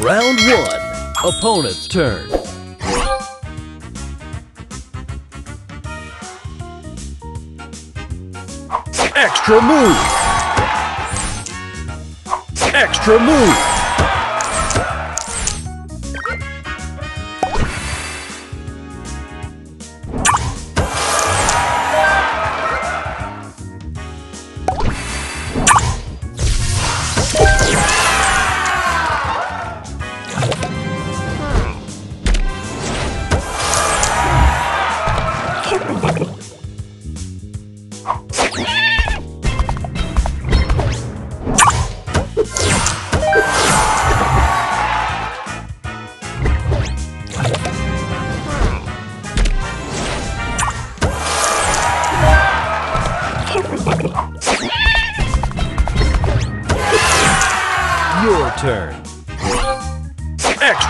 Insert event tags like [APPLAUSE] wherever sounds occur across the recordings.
Round one. Opponent's turn. Extra move. Extra move.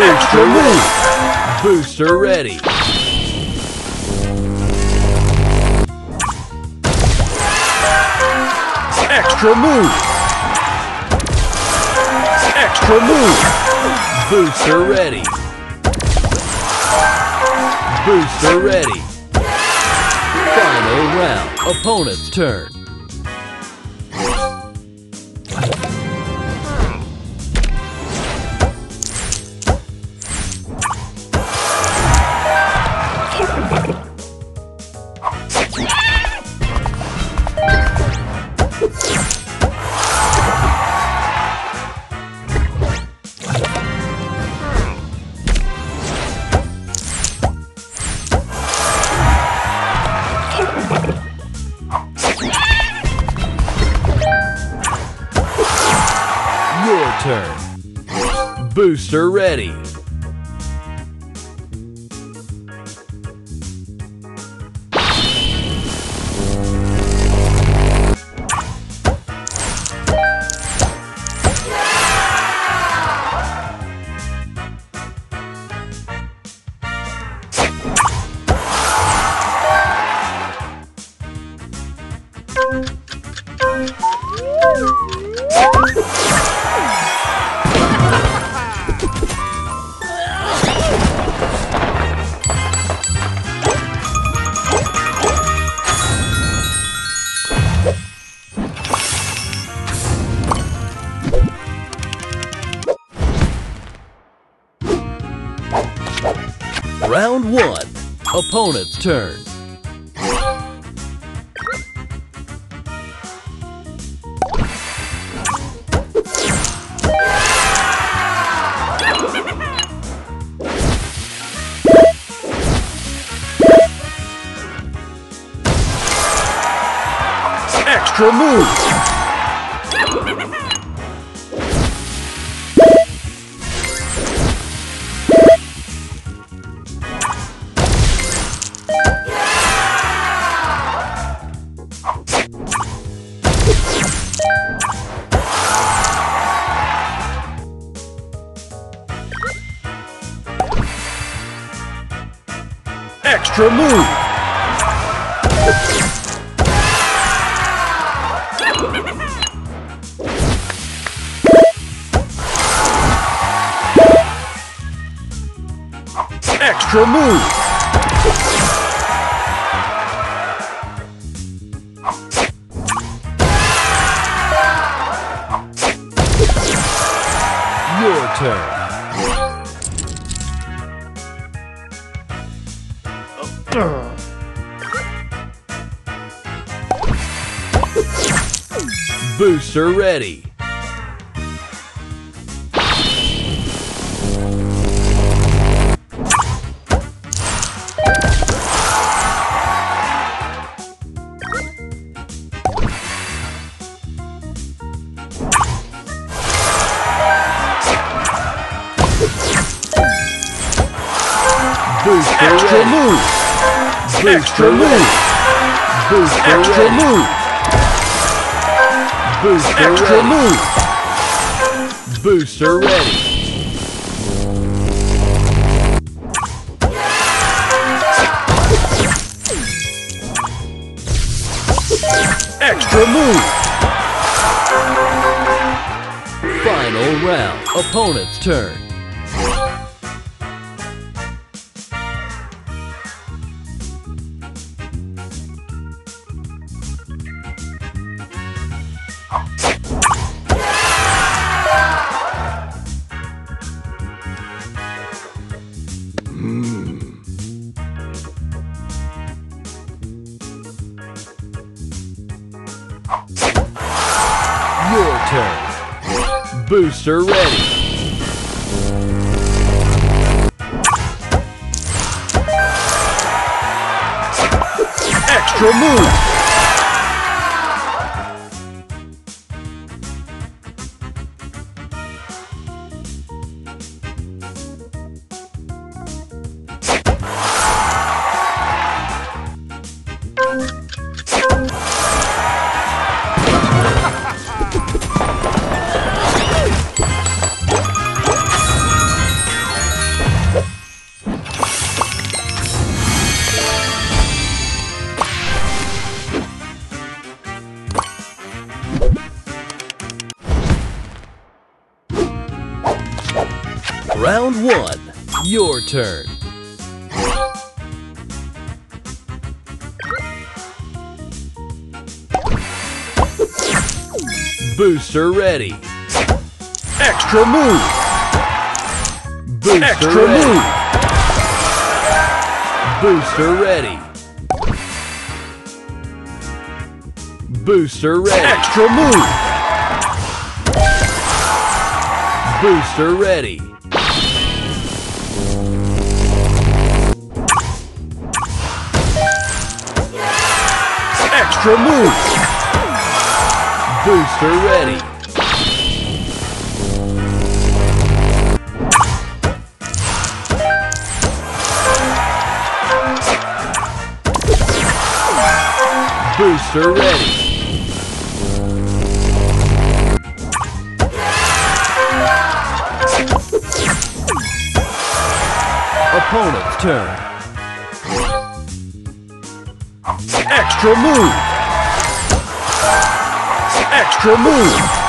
Extra move. Booster ready. Extra move. Extra move. Booster ready. Booster ready. Final round. Opponent's turn. Turn. Booster ready. Round one. Opponent's turn. Extra move. Extra move. Your turn. Booster ready. Booster Extra ready. move. Booster Extra move. Booster Extra ready. move. Booster Extra ready. move. Booster ready. Extra move! Final round. Opponent's turn. Your turn. Booster ready. Extra move. Round one. Your turn. Booster ready. Extra move. Booster Extra ready. move. Booster ready. Booster ready. Extra move. Booster ready. Extra move. Booster ready. Booster ready. Opponent's turn. Extra move. Extra move.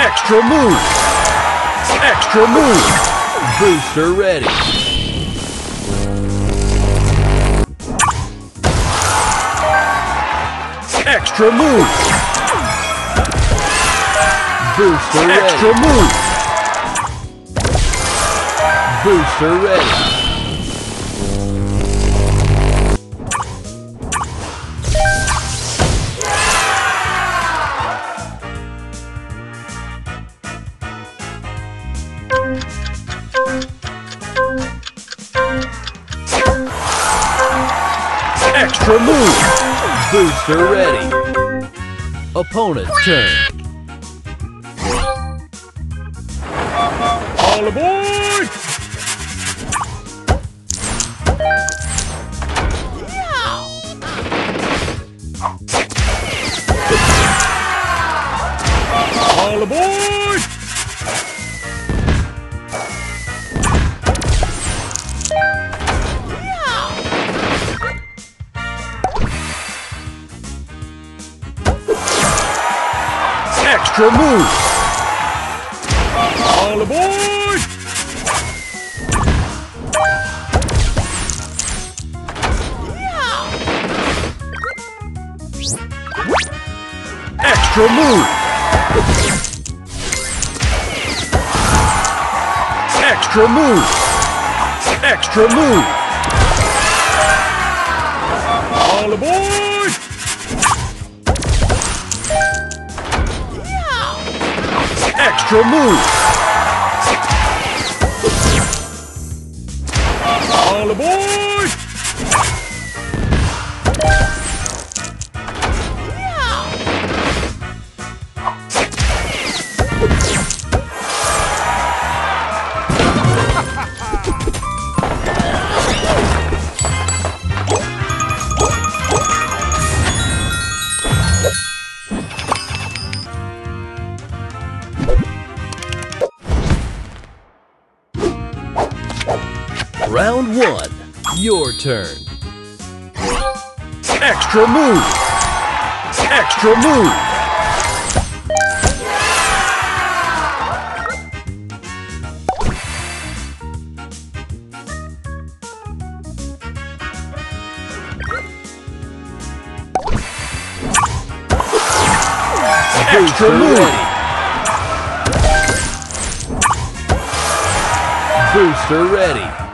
Extra move. Extra move. Booster ready. Extra move. Booster ready. Extra move. Booster ready. Extra move. Booster ready. Opponent's turn. All aboard! Extra move! Extra move! Extra move! All aboard! Extra move! Turn. Extra move! Extra move! Extra move! Booster ready.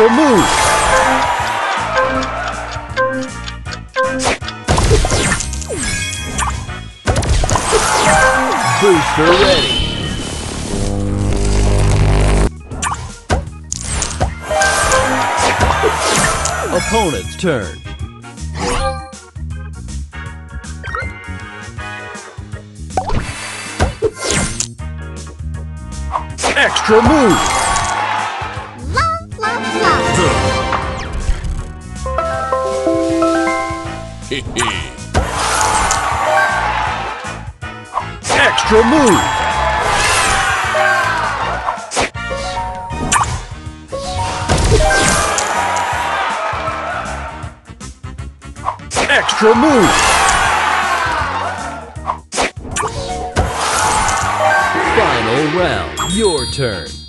Extra move! Booster ready. Opponent's turn. Extra move! [LAUGHS] Extra move! Extra move! Final round. Your turn.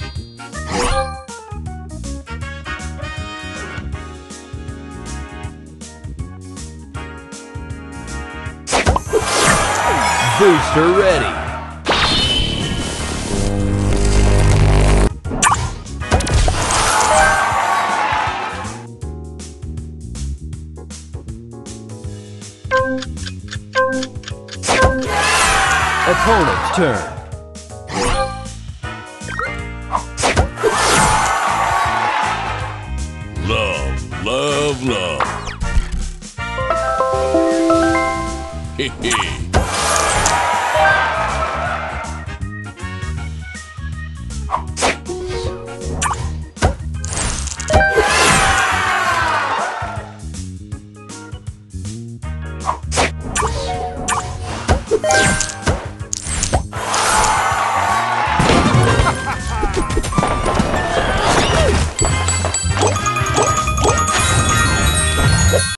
Opponent's turn. Love, love, love. [LAUGHS]